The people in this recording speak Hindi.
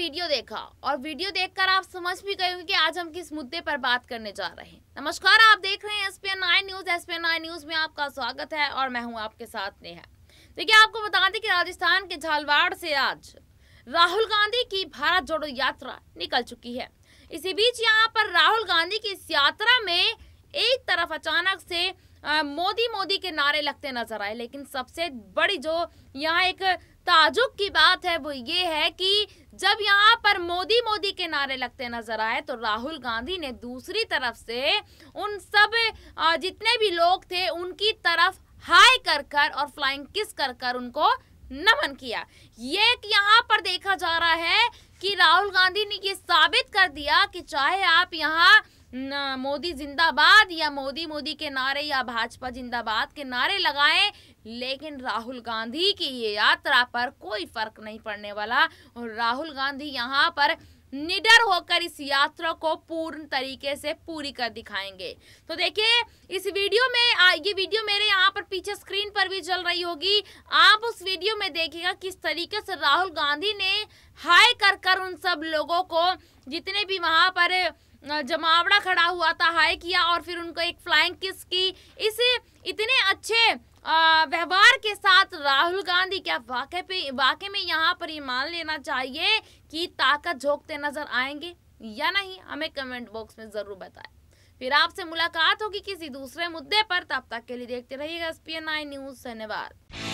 वीडियो देखा और वीडियो देखकर आप समझ भी गए होंगे कि आज हम किस मुद्दे पर बात करने जा रहे हैं। नमस्कार, आप देख रहे हैं S P news S P news में आपका स्वागत है और मैं हूँ आपके साथ नेहा। देखिए, आपको बता दें कि राजस्थान के झालवाड़ से आज राहुल गांधी की भारत जोड़ो यात्रा निकल चुकी है। इसी बीच यहाँ पर राहुल गांधी की इस यात्रा में एक तरफ़ अचानक से मोदी मोदी के नारे लगते नज़र आए, लेकिन सबसे बड़ी जो यहाँ एक ताजुब की बात है, वो ये है कि जब यहाँ पर मोदी मोदी के नारे लगते नज़र आए तो राहुल गांधी ने दूसरी तरफ़ से उन सब जितने भी लोग थे, उनकी तरफ़ हाई कर कर और फ्लाइंग किस कर कर उनको नमन किया। ये यहाँ पर देखा जा रहा है कि राहुल गांधी ने ये साबित कर दिया कि चाहे आप यहाँ मोदी जिंदाबाद या मोदी मोदी के नारे या भाजपा जिंदाबाद के नारे लगाएँ लेकिन राहुल गांधी की ये यात्रा पर कोई फ़र्क नहीं पड़ने वाला। और राहुल गांधी यहाँ पर निडर होकर इस यात्रा को पूर्ण तरीके से पूरी कर दिखाएँगे। तो देखिए इस वीडियो में आ, ये वीडियो मेरे यहाँ पर पीछे स्क्रीन पर भी चल रही होगी। आप उस वीडियो में देखिएगा किस तरीके से राहुल गांधी ने हाई कर कर उन सब लोगों को जितने भी वहाँ पर जमावड़ा खड़ा हुआ था हाई किया और फिर उनको एक फ्लाइंग किस की। इस इतने अच्छे व्यवहार के साथ राहुल गांधी क्या वाकई पे, वाकई में यहाँ पर ये मान लेना चाहिए कि ताकत झोंकते नज़र आएँगे या नहीं, हमें कमेंट बॉक्स में ज़रूर बताएँ। फिर आपसे मुलाकात होगी किसी दूसरे मुद्दे पर, तब तक के लिए देखते रहिएगा एस पी न्यूज़ धन्यवाद।